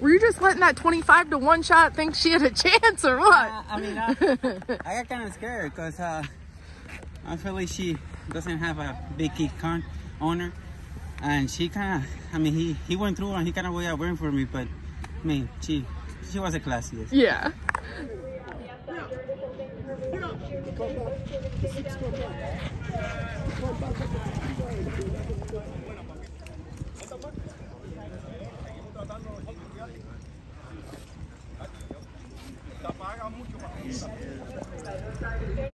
Were you just letting that 25 to 1 shot think she had a chance or what? Uh, I mean, I, I got kind of scared because uh, I feel like she doesn't have a big key con on her. And she kind of, I mean, he, he went through and he kind of way out waiting for me, but I mean, she, she was a classiest. Yeah. Da paga muito mais.